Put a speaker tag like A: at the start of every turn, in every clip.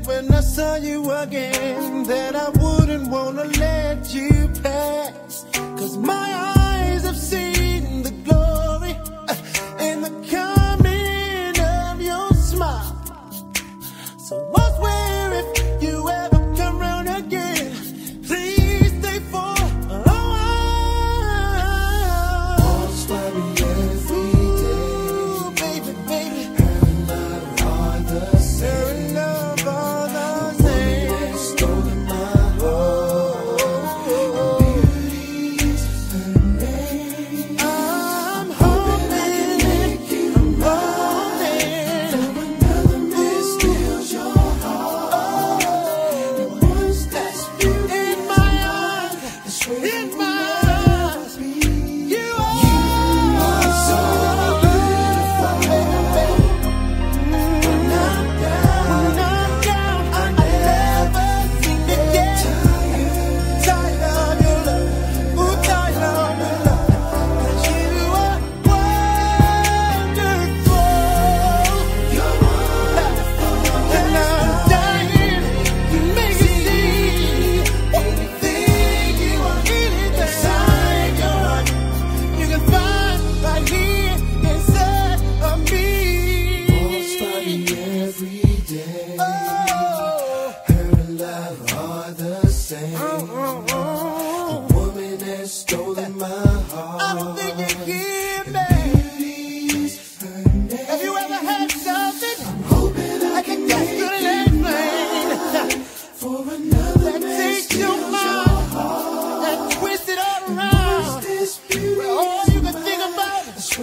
A: when I saw you again that I wouldn't wanna let you pass. Cause my eyes have seen the glory uh, and the coming of your smile. So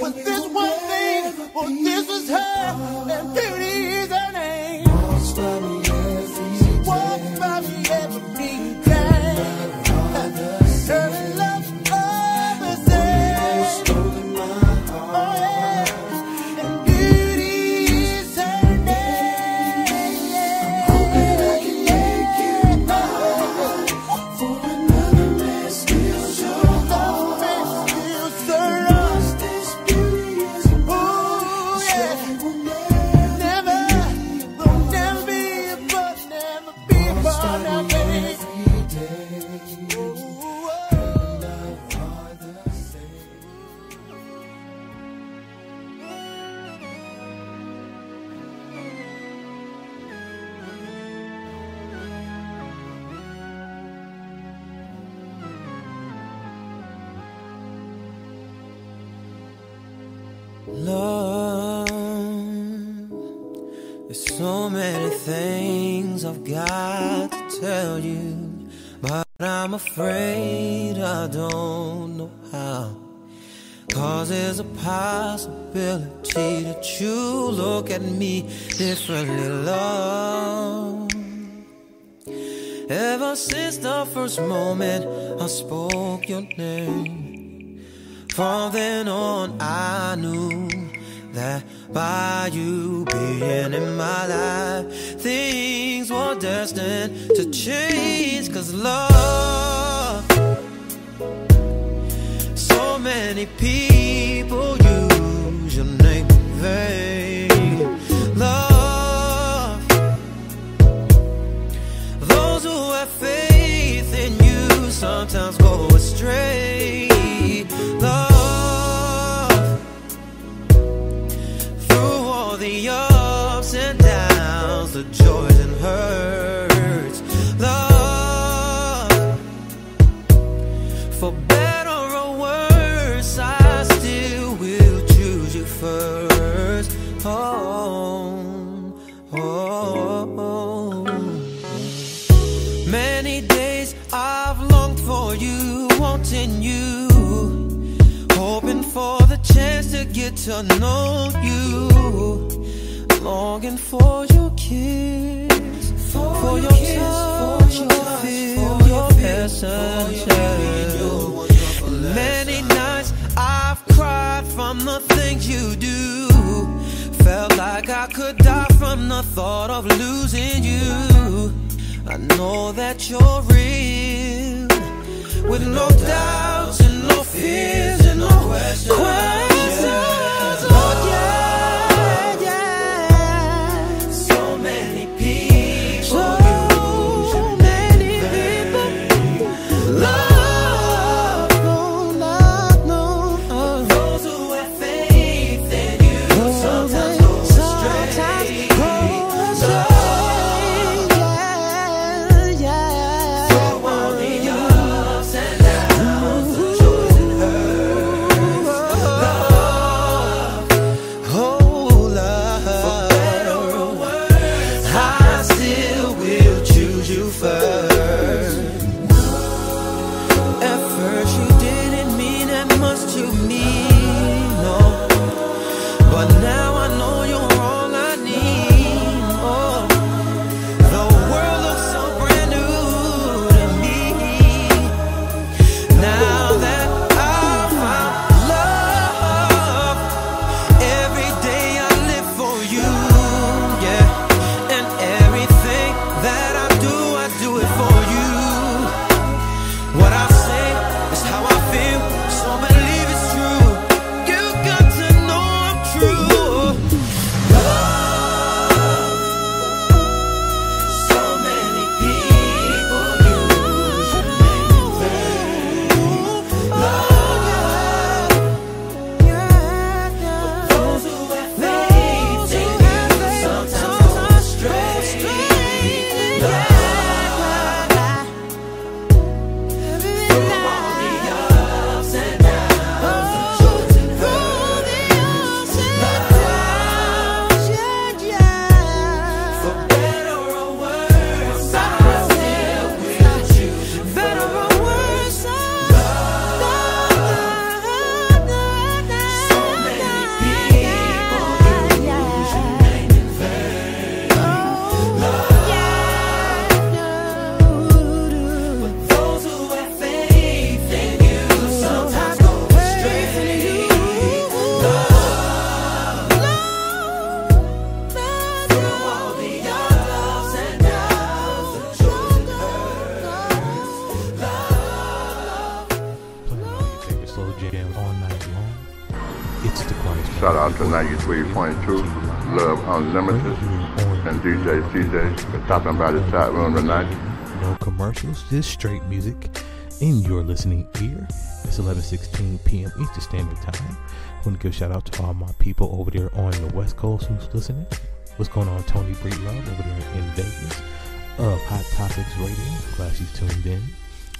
A: was this one thing. Well, this was her, and beauty is her Love,
B: there's so many things I've got to tell you, but I'm afraid I don't know how. Cause there's a possibility that you look at me differently, love. Ever since the first moment I spoke your name, from then on I knew that by you being in my life, things were destined to change. Cause love, so many people use your name in vain. Love, those who have faith in you sometimes go hurts. Love, for better or worse, I still will choose you first. Oh, oh, oh. Many days I've longed for you, wanting you, hoping for the chance to get to know you, longing for your kiss, for, your touch, your feel, your presence. yeah. Many nights I've cried from the things you do. Felt like I could die from the thought of losing you. I know that you're real, with no doubts and no fears and no questions. Questions, Three point two, Love
C: Unlimited and DJ CJ stopping by the chat room tonight.
D: No commercials, just straight music in your listening ear. It's 11:16 p.m. Eastern Standard Time. I want to give a shout out to all my people over there on the West Coast who's listening. What's going on, Tony Breedlove over there in Vegas of Hot Topics Radio. Glad she's tuned in.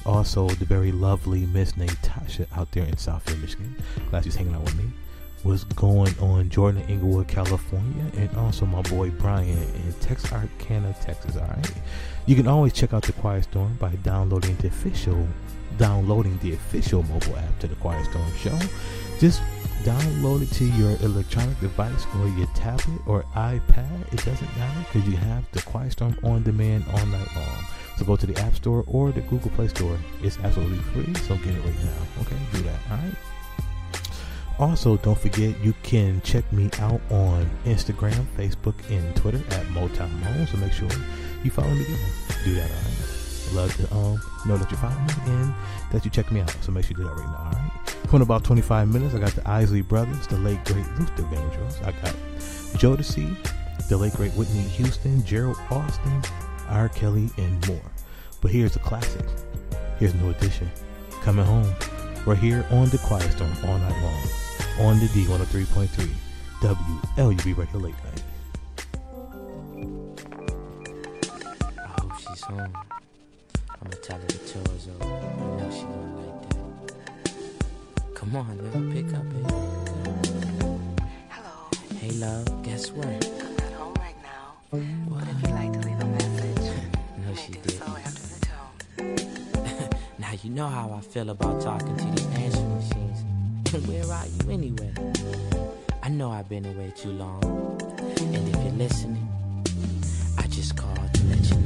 D: Also, the very lovely Miss Natasha out there in Southfield, Michigan. Glad she's hanging out with me. What's going on, Jordan, Inglewood, California, and also my boy Brian in Texarkana, Texas. All right. You can always check out the Quiet Storm by downloading the official, downloading the official mobile app to the Quiet Storm Show. Just download it to your electronic device or your tablet or iPad. It doesn't matter because you have the Quiet Storm on demand all night long. So go to the App Store or the Google Play Store. It's absolutely free, so get it right now. Okay, do that. All right. Also, don't forget you can check me out on Instagram, Facebook, and Twitter at Motown Mo. So make sure you follow me there. Do that, alright? Love to um know that you follow me and that you check me out. So make sure you do that right now, alright? For in about 25 minutes, I got the Isley Brothers, the late great Luther Vandross. I got Jodeci, the late great Whitney Houston, Gerald Austin, R. Kelly, and more. But here's the classic. Here's New Edition. Coming home. We're here on the Quiet Storm all night long. On the D103.3 WLUB Radio Late Night.
E: I hope she's home. I'ma tell her the chores over. I know she gonna like that. Come on, little pick up, baby.
F: Hello,
E: Hey, love, guess what?
F: I'm not home right now. What if you'd like to leave a message?
E: No,
F: You
E: she
F: may do so
E: didn't.
F: after the tone.
E: Now you know how I feel about talking to these answering machines. Where are you anyway? I know I've been away too long. And if you're listening, I just called to let you know.